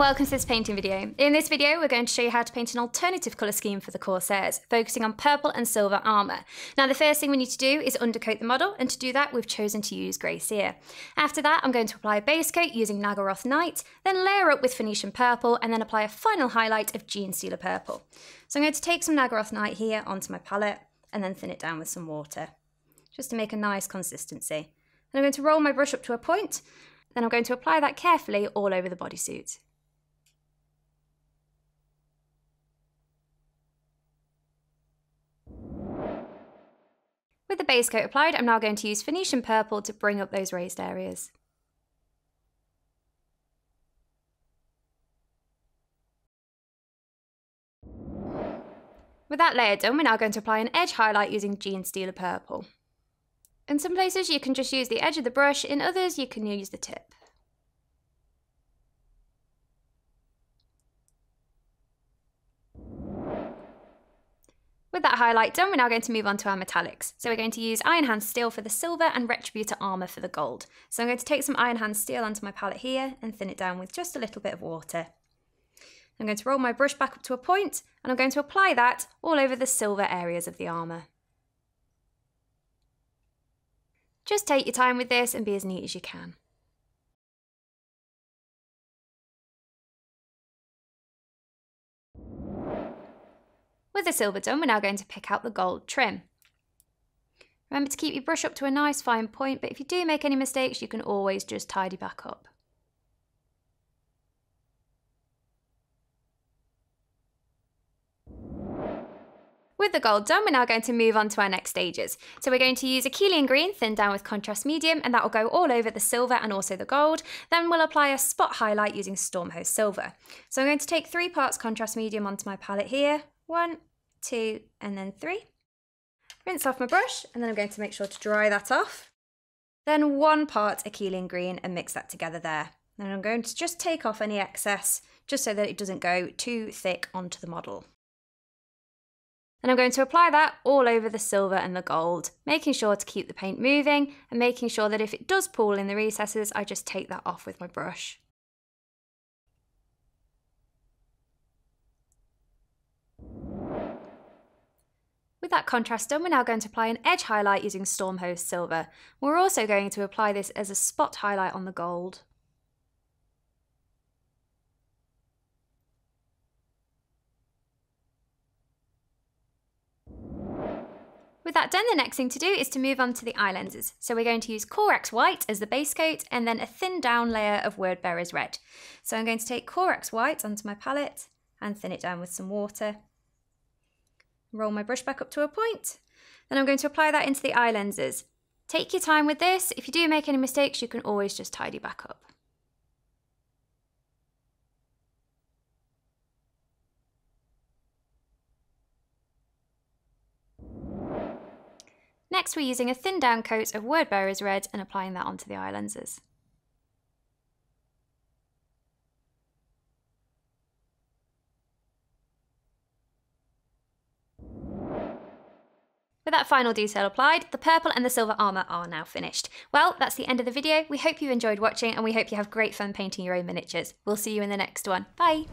welcome to this painting video. In this video, we're going to show you how to paint an alternative colour scheme for the Corsairs, focusing on purple and silver armour. Now, the first thing we need to do is undercoat the model, and to do that, we've chosen to use Grey Seer. After that, I'm going to apply a base coat using Naggaroth Night, then layer up with Phoenician Purple, and then apply a final highlight of Genestealer Purple. So I'm going to take some Naggaroth Night here onto my palette, and then thin it down with some water, just to make a nice consistency. And I'm going to roll my brush up to a point, then I'm going to apply that carefully all over the bodysuit. With the base coat applied, I'm now going to use Phoenician Purple to bring up those raised areas. With that layer done, we're now going to apply an edge highlight using Genestealer Purple. In some places you can just use the edge of the brush, in others you can use the tip. With that highlight done, we're now going to move on to our metallics. So we're going to use Iron Hand Steel for the silver and Retributor Armour for the gold. So I'm going to take some Iron Hand Steel onto my palette here and thin it down with just a little bit of water. I'm going to roll my brush back up to a point and I'm going to apply that all over the silver areas of the armour. Just take your time with this and be as neat as you can. With the silver done, we're now going to pick out the gold trim. Remember to keep your brush up to a nice fine point, but if you do make any mistakes, you can always just tidy back up. With the gold done, we're now going to move on to our next stages. So we're going to use a Akhelian Green, thinned down with contrast medium, and that will go all over the silver and also the gold. Then we'll apply a spot highlight using Stormhost Silver. So I'm going to take three parts contrast medium onto my palette here. One, two, and then three. Rinse off my brush, and then I'm going to make sure to dry that off. Then one part Akhelian Green and mix that together there. And I'm going to just take off any excess, just so that it doesn't go too thick onto the model. And I'm going to apply that all over the silver and the gold, making sure to keep the paint moving and making sure that if it does pool in the recesses, I just take that off with my brush. With that contrast done, we're now going to apply an edge highlight using Stormhost Silver. We're also going to apply this as a spot highlight on the gold. With that done, the next thing to do is to move on to the eye lenses. So we're going to use Corax White as the base coat and then a thin down layer of Wordbearer's Red. So I'm going to take Corax White onto my palette and thin it down with some water. Roll my brush back up to a point. Then I'm going to apply that into the eye lenses. Take your time with this. If you do make any mistakes, you can always just tidy back up. Next, we're using a thin down coat of Wordbearer's Red and applying that onto the eye lenses. With that final detail applied, the purple and the silver armour are now finished. Well, that's the end of the video. We hope you've enjoyed watching and we hope you have great fun painting your own miniatures. We'll see you in the next one. Bye!